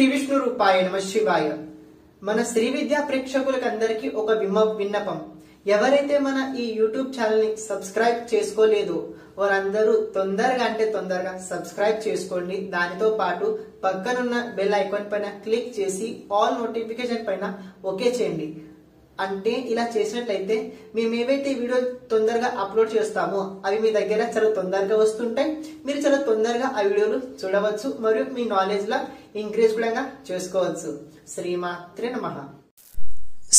శ్రీ విష్ణు రూపాయ నమ శివాయ. మన శ్రీ విద్యా ప్రేక్షకులకు అందరికీ ఒక విమ విన్నపం. ఎవరైతే మన ఈ యూట్యూబ్ ఛానల్ని సబ్స్క్రైబ్ చేసుకోలేదో వారందరూ తొందరగా అంటే తొందరగా సబ్స్క్రైబ్ చేసుకోండి. దానితో పాటు పక్కనున్న బెల్ ఐకాన్ పైన క్లిక్ చేసి ఆల్ నోటిఫికేషన్ పైన ఓకే చేయండి. అంటే ఇలా చేసినట్లయితే మేము ఏవైతే వీడియో తొందరగా అప్లోడ్ చేస్తామో అవి మీ దగ్గర చాలా తొందరగా వస్తుంటాయి. మీరు చాలా తొందరగా ఆ వీడియోలు చూడవచ్చు మరియు మీ నాలెడ్జ్ లా ఇంక్రీజ్ కూడా చేసుకోవచ్చు. శ్రీమాత్రే నమ.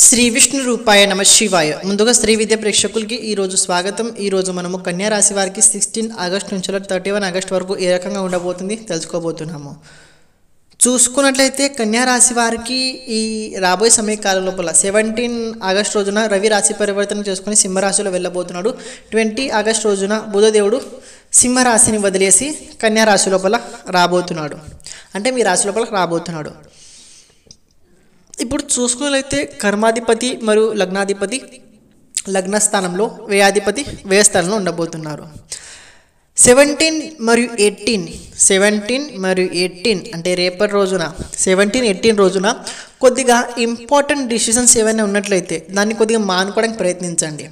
శ్రీ విష్ణు రూపాయ నమ శివాయ. ముందుగా శ్రీ విద్య ప్రేక్షకులకి ఈ రోజు స్వాగతం. ఈ రోజు మనము కన్యా రాశి వారికి సిక్స్టీన్ ఆగస్ట్ నుంచి థర్టీ వన్ ఆగస్ట్ వరకు ఏ రకంగా ఉండబోతుంది తెలుసుకోబోతున్నాము. చూసుకున్నట్లయితే కన్యా రాశి వారికి ఈ రాబోయే సమయకాలం లోపల సెవెంటీన్ ఆగస్ట్ రోజున రవి రాశి పరివర్తన చేసుకుని సింహరాశిలో వెళ్ళబోతున్నాడు. ట్వంటీ ఆగస్ట్ రోజున బుధదేవుడు సింహరాశిని వదిలేసి కన్యా రాశి లోపల రాబోతున్నాడు. అంటే మీ రాశి లోపల రాబోతున్నాడు. ఇప్పుడు చూసుకున్నట్లయితే కర్మాధిపతి మరియు లగ్నాధిపతి లగ్న స్థానంలో వ్యయాధిపతి ఉండబోతున్నారు. సెవెంటీన్ మరియు ఎయిటీన్ సెవెంటీన్ మరియు ఎయిటీన్ అంటే రేపటి రోజున. సెవెంటీన్ ఎయిటీన్ రోజున కొద్దిగా ఇంపార్టెంట్ డిసిషన్స్ ఏవైనా ఉన్నట్లయితే దాన్ని కొద్దిగా మానుకోవడానికి ప్రయత్నించండి.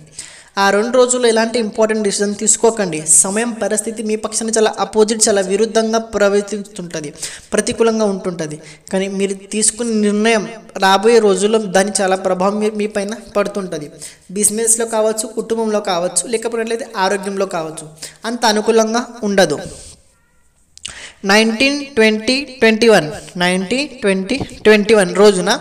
ఆ రెండు రోజుల్లో ఎలాంటి ఇంపార్టెంట్ డిసిజన్ తీసుకోకండి. సమయం పరిస్థితి మీ పక్షాన్ని చాలా అపోజిట్ చాలా విరుద్ధంగా ప్రవర్తిస్తుంటుంది ప్రతికూలంగా ఉంటుంటుంది. కానీ మీరు తీసుకున్న నిర్ణయం రాబోయే రోజుల్లో దాని చాలా ప్రభావం మీ పైన పడుతుంటుంది. బిజినెస్లో కావచ్చు కుటుంబంలో కావచ్చు లేకపోతే ఆరోగ్యంలో కావచ్చు అంత అనుకూలంగా ఉండదు. Nineteen twenty twenty one nineteen twenty twenty one రోజున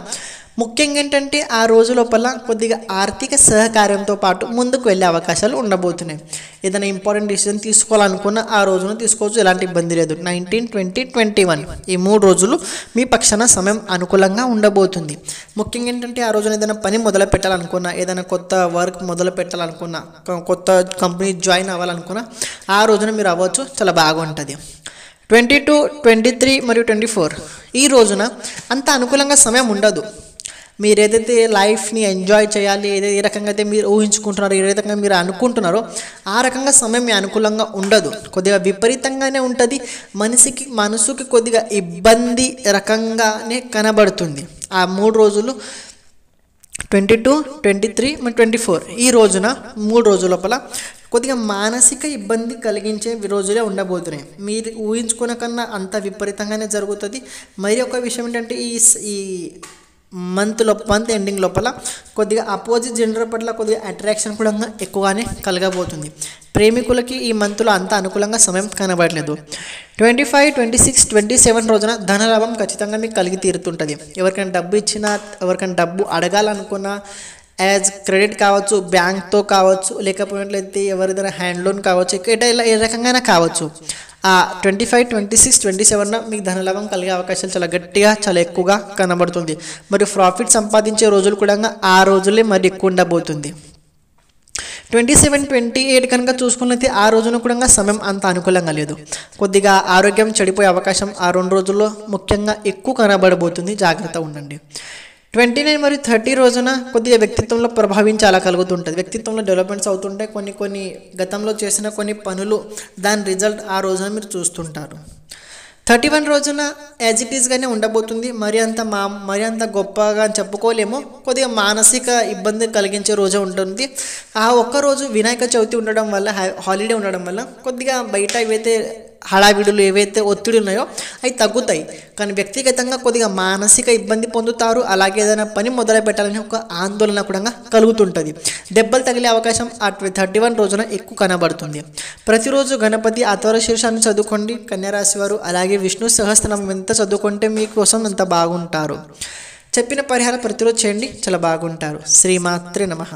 ముఖ్యంగా ఏంటంటే ఆ రోజు లోపల కొద్దిగా ఆర్థిక సహకార్యంతో పాటు ముందుకు వెళ్ళే అవకాశాలు ఉండబోతున్నాయి. ఏదైనా ఇంపార్టెంట్ డిసిజన్ తీసుకోవాలనుకున్న ఆ రోజున తీసుకోవచ్చు. ఎలాంటి ఇబ్బంది లేదు. నైన్టీన్ ట్వంటీ ట్వంటీ వన్ ఈ మూడు రోజులు మీ పక్షాన సమయం అనుకూలంగా ఉండబోతుంది. ముఖ్యంగా ఏంటంటే ఆ రోజున ఏదైనా పని మొదలు పెట్టాలనుకున్నా ఏదైనా కొత్త వర్క్ మొదలు పెట్టాలనుకున్నా కొత్త కంపెనీ జాయిన్ అవ్వాలనుకున్నా ఆ రోజున మీరు అవ్వచ్చు. చాలా బాగుంటుంది. ట్వంటీ టూ ట్వంటీ త్రీ మరియు ట్వంటీ ఫోర్ ఈ రోజున అంత అనుకూలంగా సమయం ఉండదు. మీరు ఏదైతే లైఫ్ని ఎంజాయ్ చేయాలి ఏదైతే ఏ రకంగా అయితే మీరు ఊహించుకుంటున్నారో ఏ రకంగా మీరు అనుకుంటున్నారో ఆ రకంగా సమయం మీ అనుకూలంగా ఉండదు. కొద్దిగా విపరీతంగానే ఉంటుంది. మనిషికి మనసుకి కొద్దిగా ఇబ్బంది రకంగానే కనబడుతుంది. ఆ మూడు రోజులు twenty two twenty three twenty four ఈ రోజున మూడు రోజుల లోపల కొద్దిగా మానసిక ఇబ్బంది కలిగించే రోజులే ఉండబోతున్నాయి. మీరు ఊహించుకున్న కన్నా అంత విపరీతంగానే జరుగుతుంది. మరి ఒక విషయం ఏంటంటే ఈ స్- ఈ మంత్లో మంత్ ఎండింగ్ లోపల కొద్దిగా అపోజిట్ జెండర్ పట్ల కొద్దిగా అట్రాక్షన్ కూడా ఎక్కువగానే కలగబోతుంది. ప్రేమికులకి ఈ మంత్లో అంత అనుకూలంగా సమయం కనబడలేదు. Twenty five twenty six twenty seven రోజున ధనలాభం ఖచ్చితంగా మీకు కలిగి తీరుతుంటుంది. ఎవరికైనా డబ్బు ఇచ్చినా ఎవరికైనా డబ్బు అడగాలనుకున్నా యాజ్ క్రెడిట్ కావచ్చు బ్యాంక్తో కావచ్చు లేకపోయినట్లయితే ఎవరిదైనా హ్యాండ్ లోన్ కావచ్చు ఇలా ఏ రకంగా కావచ్చు. Twenty five twenty six twenty seven మీకు ధనలాభం కలిగే అవకాశాలు చాలా గట్టిగా చాలా ఎక్కువగా కనబడుతుంది. మరి ప్రాఫిట్ సంపాదించే రోజులు కూడా ఆ రోజులే మరి ఎక్కువ ఉండబోతుంది. ట్వంటీ సెవెన్ ట్వంటీ ఎయిట్ కనుక చూసుకున్నైతే ఆ రోజున కూడా సమయం అంత అనుకూలంగా లేదు. కొద్దిగా ఆరోగ్యం చెడిపోయే అవకాశం ఆ రెండు రోజుల్లో ముఖ్యంగా ఎక్కువ కనబడబోతుంది. జాగ్రత్త ఉండండి. ట్వంటీ నైన్ మరియు థర్టీ రోజున కొద్దిగా వ్యక్తిత్వంలో ప్రభావించి అలా కలుగుతుంటుంది. వ్యక్తిత్వంలో డెవలప్మెంట్స్ అవుతుంటాయి కొన్ని కొన్ని గతంలో చేసిన కొన్ని పనులు దాని రిజల్ట్ ఆ రోజున మీరు చూస్తుంటారు. థర్టీ వన్ రోజున యాజ్ ఇట్ ఈస్గానే ఉండబోతుంది. మరి అంత మా మరి అంత గొప్పగా అని చెప్పుకోలేము. కొద్దిగా మానసిక ఇబ్బంది కలిగించే రోజు ఉంటుంది. ఆ ఒక్క రోజు వినాయక చవితి ఉండడం వల్ల హాలిడే ఉండడం వల్ల కొద్దిగా బయట ఏవైతే హడావిడులు ఏవైతే ఒత్తిడి ఉన్నాయో అవి తగ్గుతాయి. కానీ వ్యక్తిగతంగా కొద్దిగా మానసిక ఇబ్బంది పొందుతారు. అలాగే ఏదైనా పని మొదలు పెట్టాలని ఒక ఆందోళన కూడా కలుగుతుంటుంది. దెబ్బలు తగిలే అవకాశం ఆ థర్టీ వన్ రోజున ఎక్కువ కనబడుతుంది. ప్రతిరోజు గణపతి అతవర శీర్షాన్ని చదువుకోండి. కన్యారాశి వారు అలాగే విష్ణు సహస్రనామం ఎంత చదువుకుంటే మీకోసం అంత బాగుంటారు. చెప్పిన పరిహారం ప్రతిరోజు చేయండి. చాలా బాగుంటారు. శ్రీమాత్రే నమః.